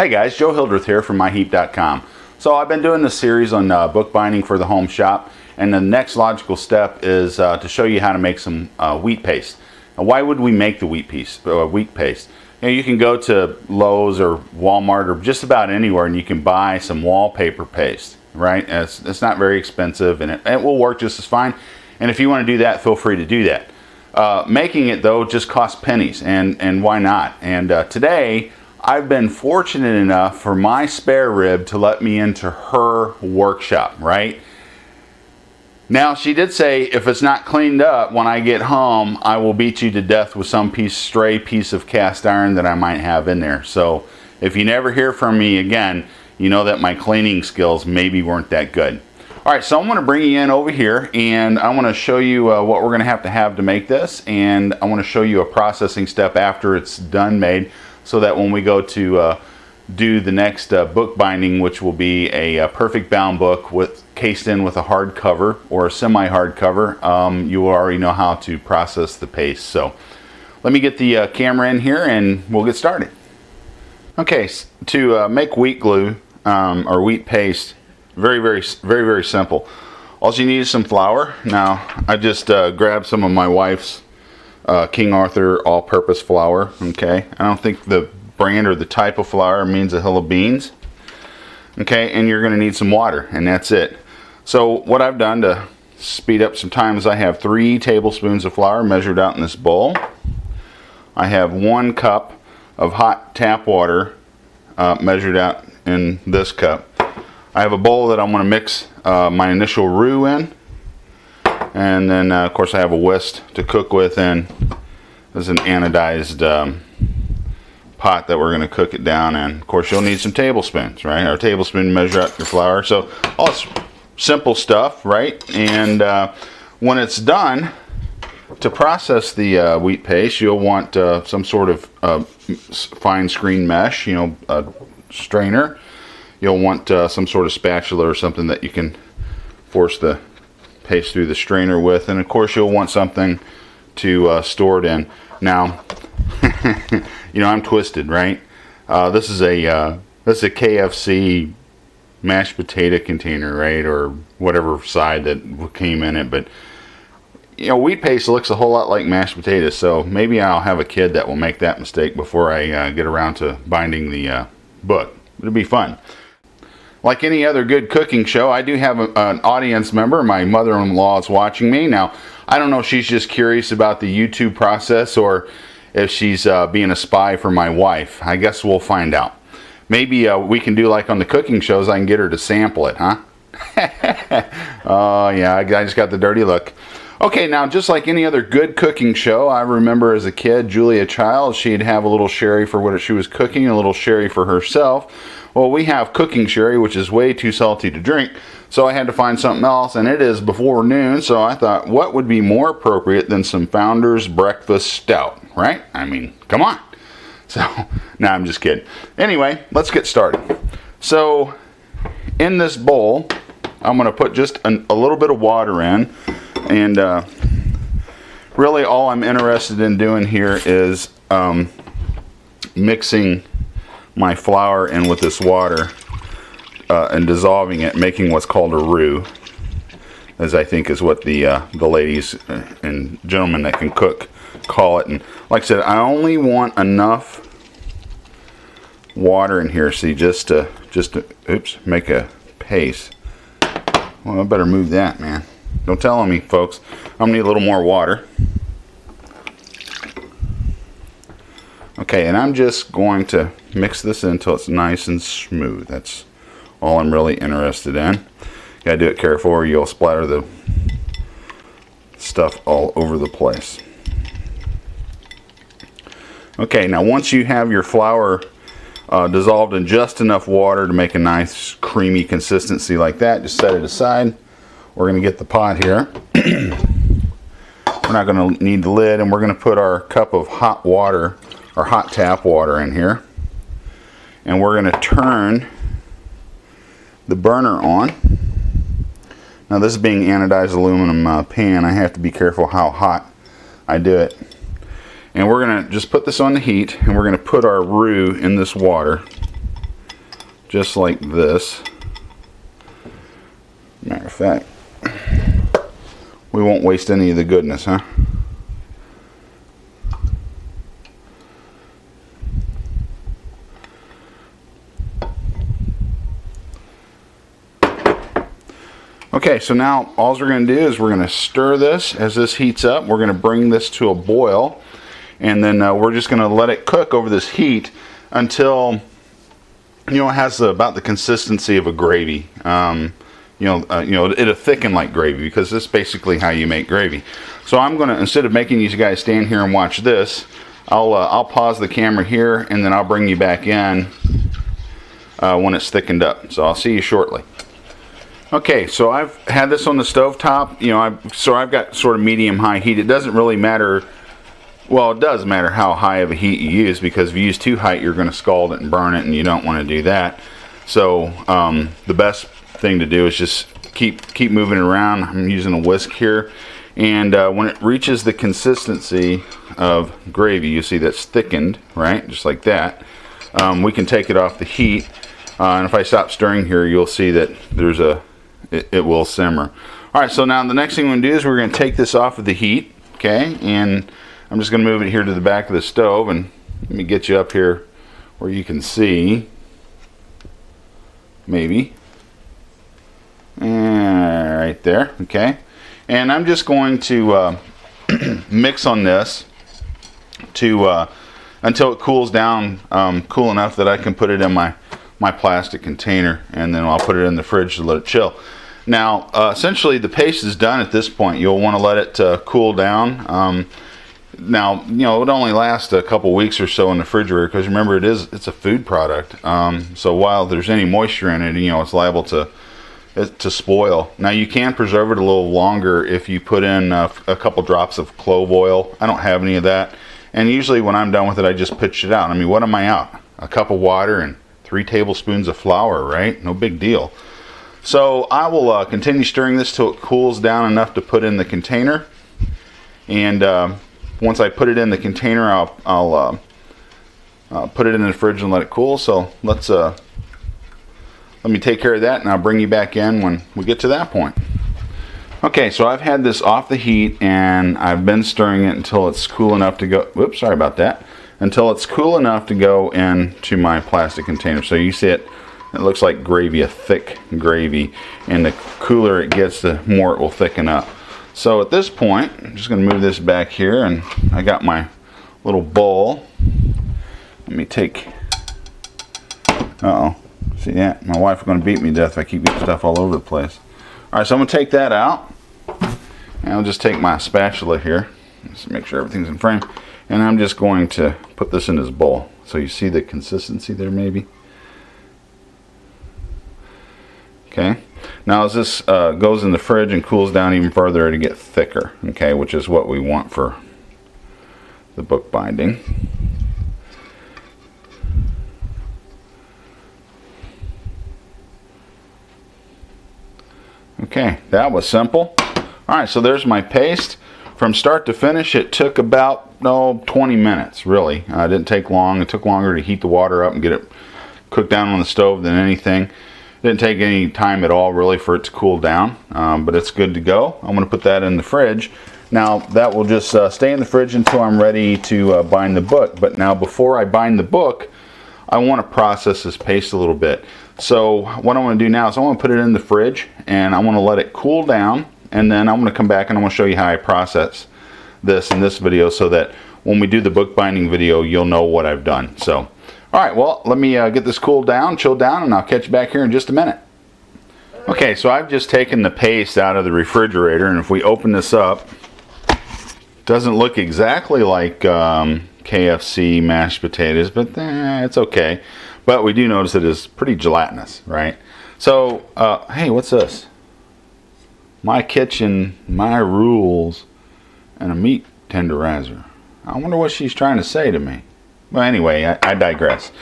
Hey guys, Joe Hildreth here from myheap.com. So I've been doing this series on uh, bookbinding for the home shop and the next logical step is uh, to show you how to make some uh, wheat paste. Now why would we make the wheat, piece, uh, wheat paste? You, know, you can go to Lowe's or Walmart or just about anywhere and you can buy some wallpaper paste, right? It's, it's not very expensive and it, it, will work just as fine. And if you want to do that, feel free to do that. Uh, making it though just costs pennies and, and why not? And uh, today I've been fortunate enough for my spare rib to let me into her workshop, right? Now, she did say if it's not cleaned up when I get home, I will beat you to death with some piece, stray piece of cast iron that I might have in there. So, if you never hear from me again, you know that my cleaning skills maybe weren't that good. All right, so I'm gonna bring you in over here and I wanna show you uh, what we're gonna have to have to make this and I wanna show you a processing step after it's done made so that when we go to uh, do the next uh, book binding, which will be a, a, uh, perfect bound book with cased in with a hard cover or a semi-hard cover, um, you already know how to process the paste. So let me get the uh, camera in here and we'll get started. Okay, to uh, make wheat glue um, or wheat paste, very, very, very, very simple. All you need is some flour. Now, I just uh, grabbed some of my wife's uh, King Arthur all-purpose flour. Okay, I don't think the brand or the type of flour means a hill of beans. Okay, and you're going to need some water, and that's it. So what I've done to speed up some time is I have three tablespoons of flour measured out in this bowl. I have one cup of hot tap water uh, measured out in this cup. I have a bowl that I'm going to mix uh, my initial roux in and then uh, of course I have a whisk to cook with and this is an anodized um, pot that we're going to cook it down in. Of course you'll need some tablespoons, right? Our tablespoon measure out your flour. So all simple stuff, right? And uh, when it's done, to process the uh, wheat paste, you'll want uh, some sort of uh, fine screen mesh, you know, a strainer. You'll want uh, some sort of spatula or something that you can force the paste through the strainer with and of course you'll want something to uh, store it in. Now you know I'm twisted right? Uh, this is a uh, this is a KFC mashed potato container right? Or whatever side that came in it but you know wheat paste looks a whole lot like mashed potatoes so maybe I'll have a kid that will make that mistake before I uh, get around to binding the uh, book. It'll be fun like any other good cooking show, I do have a, an audience member. My mother-in-law is watching me. Now, I don't know if she's just curious about the YouTube process or if she's uh, being a spy for my wife. I guess we'll find out. Maybe uh, we can do like on the cooking shows, I can get her to sample it, huh? oh, yeah, I just got the dirty look. Okay, now just like any other good cooking show, I remember as a kid, Julia Child, she'd have a little sherry for what she was cooking, a little sherry for herself. Well, we have cooking sherry, which is way too salty to drink, so I had to find something else, and it is before noon, so I thought, what would be more appropriate than some Founder's Breakfast Stout, right? I mean, come on. So, now I'm just kidding. Anyway, let's get started. So, in this bowl, I'm going to put just an, a little bit of water in, and uh, really all I'm interested in doing here is um, mixing my flour in with this water uh, and dissolving it, making what's called a roux, as I think is what the uh, the ladies and gentlemen that can cook call it. And like I said, I only want enough water in here, see, just to just to, oops, make a paste. Well, I better move that, man. Don't tell on me, folks. I'm gonna need a little more water. Okay, and I'm just going to mix this in until it's nice and smooth. That's all I'm really interested in. You gotta do it careful or you'll splatter the stuff all over the place. Okay, now once you have your flour uh, dissolved in just enough water to make a nice creamy consistency like that, just set it aside. We're gonna get the pot here. we're not gonna need the lid and we're gonna put our cup of hot water our hot tap water in here. And we're going to turn the burner on. Now this is being anodized aluminum uh, pan. I have to be careful how hot I do it. And we're going to just put this on the heat and we're going to put our roux in this water. just like this. Matter of fact, we won't waste any of the goodness, huh? Okay, so now all we're going to do is we're going to stir this as this heats up. We're going to bring this to a boil, and then uh, we're just going to let it cook over this heat until you know it has about the consistency of a gravy. Um, you know, uh, you know, it'll thicken like gravy because this is basically how you make gravy. So I'm going to instead of making you guys stand here and watch this, I'll uh, I'll pause the camera here and then I'll bring you back in uh, when it's thickened up. So I'll see you shortly. Okay, so I've had this on the stove top. You know, I've, so I've got sort of medium-high heat. It doesn't really matter. Well, it does matter how high of a heat you use because if you use too high, you're going to scald it and burn it, and you don't want to do that. So um, the best thing to do is just keep keep moving around. I'm using a whisk here, and uh, when it reaches the consistency of gravy, you see that's thickened, right? Just like that. Um, we can take it off the heat, uh, and if I stop stirring here, you'll see that there's a it, it will simmer. All right, so now the next thing we're to do is we're going to take this off of the heat, okay? And I'm just going to move it here to the back of the stove and let me get you up here where you can see, maybe. Right there, okay? And I'm just going to uh, mix on this to uh, until it cools down um, cool enough that I can put it in my my plastic container and then I'll put it in the fridge to let it chill. Now, uh, essentially the paste is done at this point. You'll want to let it uh, cool down. Um, now, you know, it would only last a couple weeks or so in the refrigerator because remember it is it's a food product. Um, so while there's any moisture in it, you know, it's liable to to spoil. Now you can preserve it a little longer if you put in a, a couple drops of clove oil. I don't have any of that. And usually when I'm done with it, I just pitch it out. I mean, what am I out? A cup of water and three tablespoons of flour, right? No big deal. So I will uh, continue stirring this till it cools down enough to put in the container. And uh, once I put it in the container, I'll, I'll uh, uh put it in the fridge and let it cool. So let's uh, let me take care of that, and I'll bring you back in when we get to that point. Okay, so I've had this off the heat, and I've been stirring it until it's cool enough to go. Whoops, sorry about that until it's cool enough to go into my plastic container. So you see it, it looks like gravy, a thick gravy. And the cooler it gets, the more it will thicken up. So at this point, I'm just going to move this back here and I got my little bowl. Let me take, uh oh see that? My wife is going to beat me to death if I keep getting stuff all over the place. Alright, so I'm going to take that out. And I'll just take my spatula here. Just make sure everything's in frame. And I'm just going to put this in this bowl. So you see the consistency there maybe? Okay. Now as this uh, goes in the fridge and cools down even further, it'll get thicker, okay, which is what we want for the book binding. Okay, that was simple. All right, so there's my paste from start to finish, it took about no 20 minutes, really. Uh, it didn't take long. It took longer to heat the water up and get it cooked down on the stove than anything. It didn't take any time at all, really, for it to cool down, um, but it's good to go. I'm going to put that in the fridge. Now, that will just uh, stay in the fridge until I'm ready to uh, bind the book. But now, before I bind the book, I want to process this paste a little bit. So what I want to do now is I want to put it in the fridge and I want to let it cool down and then I'm going to come back and I'm going to show you how I process this in this video so that when we do the bookbinding video you'll know what I've done. So alright well let me uh, get this cooled down chilled down and I'll catch you back here in just a minute. Okay so I've just taken the paste out of the refrigerator and if we open this up doesn't look exactly like um, KFC mashed potatoes but eh, it's okay but we do notice it is pretty gelatinous right so uh, hey what's this my kitchen, my rules, and a meat tenderizer. I wonder what she's trying to say to me. Well, anyway, I, I digress.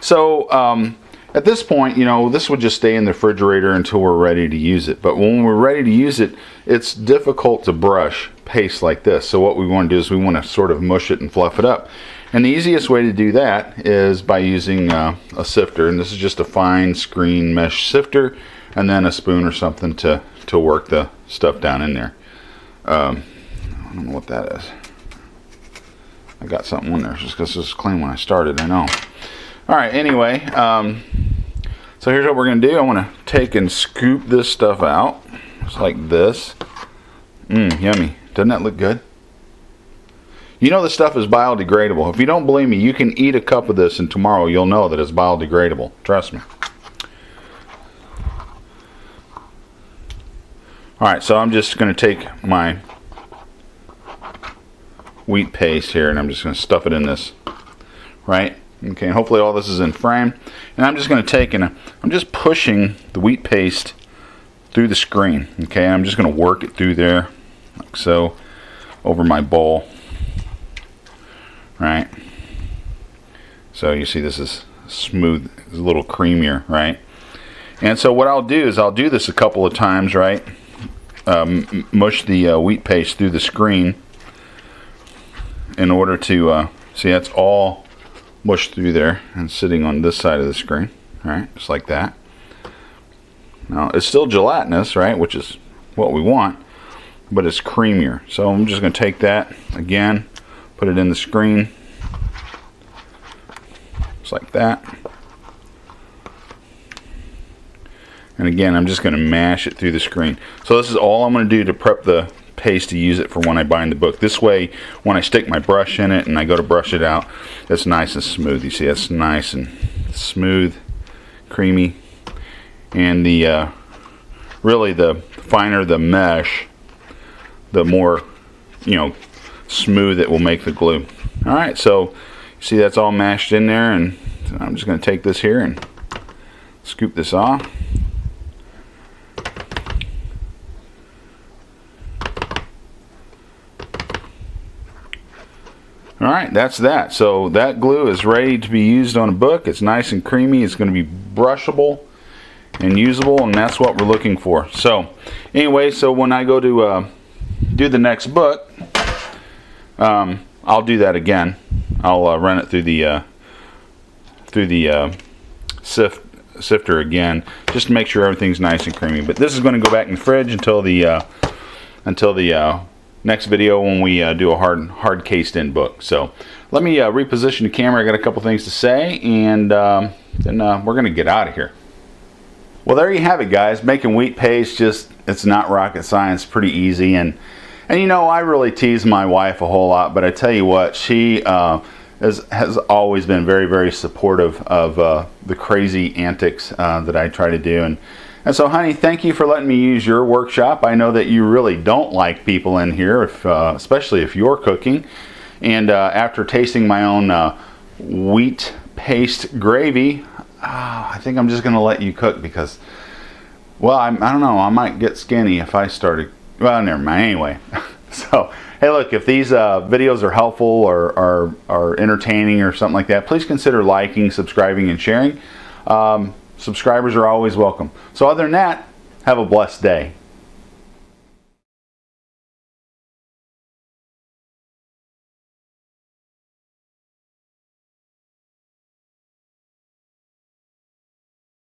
So, um, at this point, you know, this would just stay in the refrigerator until we're ready to use it. But when we're ready to use it, it's difficult to brush paste like this. So what we want to do is we want to sort of mush it and fluff it up. And the easiest way to do that is by using uh, a sifter. And this is just a fine screen mesh sifter and then a spoon or something to, to work the stuff down in there. Um, I don't know what that is. I got something in there just because this was clean when I started, I know. All right, anyway, um, so here's what we're to do. I want to take and scoop this stuff out, just like this. Mmm, yummy. Doesn't that look good? You know this stuff is biodegradable. If you don't believe me, you can eat a cup of this and tomorrow you'll know that it's biodegradable. Trust me. Alright, so I'm just to take my wheat paste here and I'm just to stuff it in this. Right? Okay, and hopefully all this is in frame. And I'm just going to take and I'm just pushing the wheat paste through the screen. Okay, I'm just going to work it through there like so over my bowl right so you see this is smooth a little creamier right and so what I'll do is I'll do this a couple of times right um, mush the uh, wheat paste through the screen in order to uh, see that's all mushed through there and sitting on this side of the screen right just like that now it's still gelatinous right which is what we want but it's creamier. So I'm just going to take that again, put it in the screen, just like that. And again, I'm just going to mash it through the screen. So this is all I'm going to do to prep the paste to use it for when I bind the book. This way, when I stick my brush in it and I go to brush it out, it's nice and smooth. You see, it's nice and smooth, creamy. And the uh, really the finer the mesh, the more, you know, smooth it will make the glue. All right, so see that's all mashed in there and I'm just going to take this here and scoop this off. All right, that's that. So that glue is ready to be used on a book. It's nice and creamy. It's going to be brushable and usable, and that's what we're looking for. So anyway, so when I go to uh, do the next book, um, I'll do that again. I'll uh, run it through the uh, through the uh, sift sifter again, just to make sure everything's nice and creamy. But this is going to go back in the fridge until the uh, until the uh, next video when we uh, do a hard hard cased in book. So let me reposition the camera. I got a couple things to say, and um, then we're going to get out of here. Well, there you have it, guys. Making wheat paste just it's not rocket science. Pretty easy and and you know, I really tease my wife a whole lot, but I tell you what, she uh, has, has always been very, very supportive of uh, the crazy antics uh, that I try to do. And, and so, honey, thank you for letting me use your workshop. I know that you really don't like people in here, if, uh, especially if you're cooking. And uh, after tasting my own uh, wheat paste gravy, ah, I think I'm just going to let you cook because, well, I'm, I do not know, I might get skinny if I started well, never mind. Anyway, so hey, look, if these uh, videos are helpful or are, are entertaining or something like that, please consider liking, subscribing, and sharing. Um, subscribers are always welcome. So other than that, have a blessed day.